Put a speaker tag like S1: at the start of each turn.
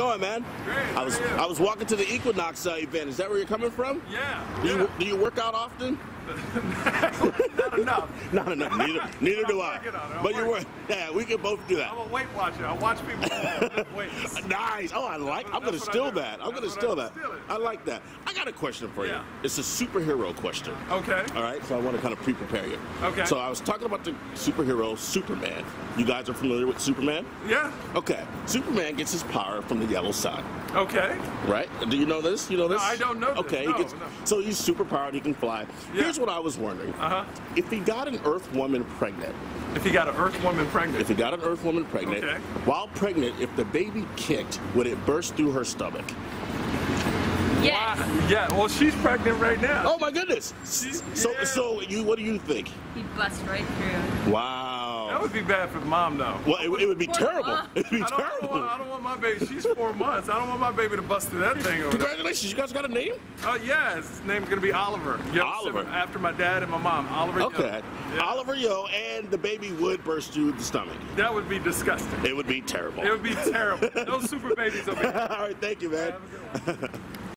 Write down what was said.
S1: going, man?
S2: Great,
S1: I was
S2: how are you?
S1: I was walking to the Equinox uh, event. Is that where you're coming from?
S2: Yeah.
S1: Do
S2: yeah.
S1: you do you work out often?
S2: Enough.
S1: Not enough. Neither neither do I.
S2: working on it, I'm
S1: But you work. Yeah, we can both do that.
S2: I'm a Weight Watcher. I watch people weights.
S1: Nice. Oh, I like. I'm gonna
S2: That's what I
S1: steal that. I'm gonna steal that. I like that. I got a question for you. It's a superhero question.
S2: Okay.
S1: All right, so I want to kind of pre-prepare you.
S2: Okay.
S1: So I was talking about the superhero Superman. You guys are familiar with Superman?
S2: Yeah.
S1: Okay. Superman gets his power from the yellow sun,
S2: Okay.
S1: right? Do you know this? You know this?
S2: I don't know this.
S1: Okay.
S2: No,
S1: he gets,
S2: no.
S1: So he's superpowered. He can fly.
S2: Yeah.
S1: Here's what I was wondering.
S2: Uh huh.
S1: If he got an Earth woman pregnant,
S2: If he got an Earth woman pregnant.
S1: if he got an Earth woman pregnant,
S2: Okay.
S1: while pregnant, if the baby kicked, would it burst through her stomach?
S3: Yes.
S2: Wow. Yeah. Well, she's pregnant right now.
S1: Oh my goodness!
S2: She's-
S1: So,
S2: yeah.
S1: so you, what do you think?
S3: He bust right through.
S1: Wow.
S2: That would be bad for the mom, though.
S1: well, it, it would be terrible. It'd be
S2: I don't, I
S1: terrible.
S2: want, I don't want my baby. She's four months. I don't want my baby to bust through that thing over there.
S1: Congratulations! You guys got a name?
S2: Uh, yeah, his name's gonna be Oliver.
S1: Oliver.
S2: After my dad and my mom. Oliver. Yo.
S1: Okay.
S2: Yeah.
S1: Oliver Yo, and the baby would burst through the stomach.
S2: That would be disgusting.
S1: It would be terrible.
S2: It would be terrible. Those super babies over here.
S1: All right, thank you, man.